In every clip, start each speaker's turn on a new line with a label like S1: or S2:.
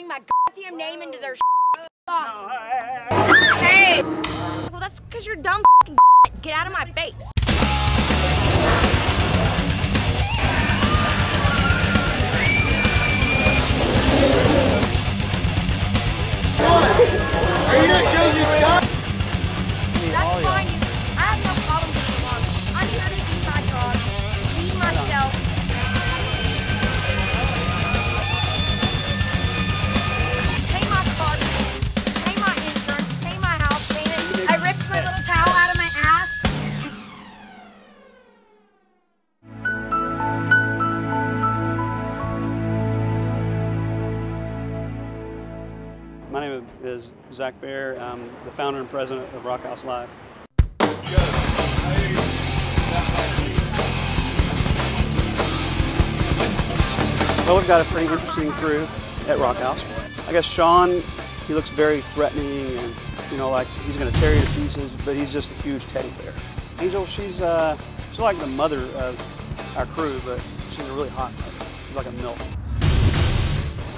S1: bring my goddamn name into their boss. Hey! Well, that's because you're dumb. Get out of my face. My
S2: name is Zach Bear. I'm the founder and president of Rock House Live. Well, we've got a pretty interesting crew at Rock House. I guess Sean, he looks very threatening and, you know, like he's going to tear you to pieces, but he's just a huge teddy bear. Angel, she's, uh, she's like the mother of our crew, but she's a really hot mother. She's like a MILF.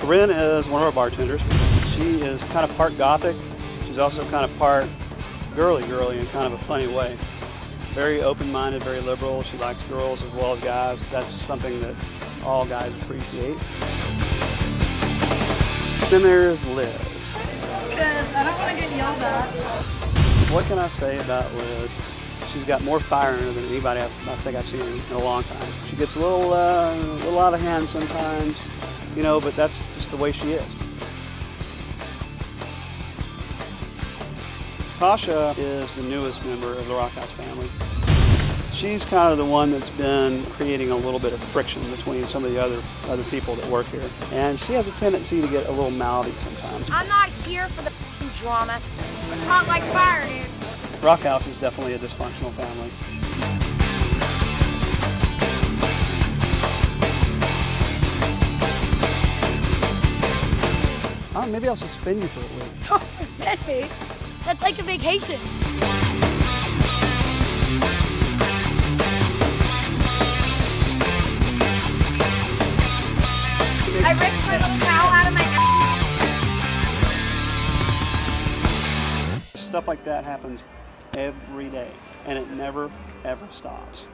S2: Corinne is one of our bartenders. She is kind of part gothic. She's also kind of part girly girly in kind of a funny way. Very open-minded, very liberal. She likes girls as well as guys. That's something that all guys appreciate. Then there's Liz.
S3: Because I don't want to get yelled at.
S2: What can I say about Liz? She's got more fire in her than anybody I've, I think I've seen in a long time. She gets a little, uh, a little out of hand sometimes, you know, but that's just the way she is. Tasha is the newest member of the Rock House family. She's kind of the one that's been creating a little bit of friction between some of the other other people that work here. And she has a tendency to get a little mouthy sometimes.
S1: I'm not here for the drama. It's hot like fire, dude.
S2: Rock House is definitely a dysfunctional family. Oh, maybe I'll suspend you for a week.
S1: Don't suspend me. That's like a vacation. I ripped my little towel out of my.
S2: Stuff like that happens every day, and it never, ever stops.